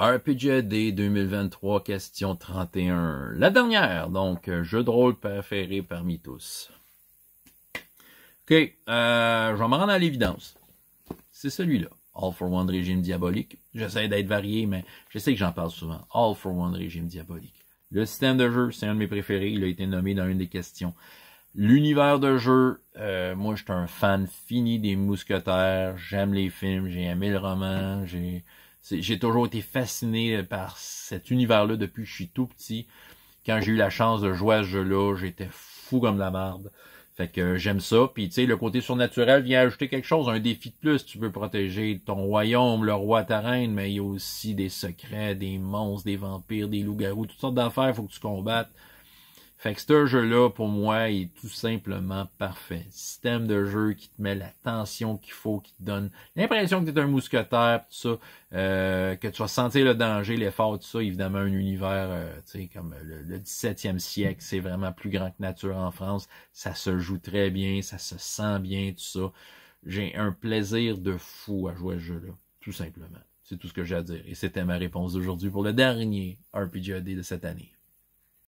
RPGAD 2023, question 31. La dernière, donc, euh, jeu de rôle préféré parmi tous. OK, euh, je vais me rendre à l'évidence. C'est celui-là. All for One Régime Diabolique. J'essaie d'être varié, mais je sais que j'en parle souvent. All for One Régime Diabolique. Le système de jeu, c'est un de mes préférés. Il a été nommé dans une des questions. L'univers de jeu, euh, moi, je suis un fan fini des mousquetaires. J'aime les films, j'ai aimé le roman. J'ai, j'ai toujours été fasciné par cet univers-là depuis que je suis tout petit. Quand j'ai eu la chance de jouer à ce jeu-là, j'étais fou comme la marde. Fait que j'aime ça. Puis tu sais, le côté surnaturel vient ajouter quelque chose, un défi de plus. Tu veux protéger ton royaume, le roi, ta reine, mais il y a aussi des secrets, des monstres, des vampires, des loups-garous, toutes sortes d'affaires, faut que tu combattes. Fait que ce jeu-là, pour moi, est tout simplement parfait. Système de jeu qui te met la tension qu'il faut, qui te donne l'impression que tu es un mousquetaire, tout ça, euh, que tu vas sentir le danger, l'effort, tout ça. Évidemment, un univers, euh, tu sais, comme le, le 17e siècle, c'est vraiment plus grand que nature en France. Ça se joue très bien, ça se sent bien, tout ça. J'ai un plaisir de fou à jouer à ce jeu-là, tout simplement. C'est tout ce que j'ai à dire. Et c'était ma réponse d'aujourd'hui pour le dernier RPGAD de cette année.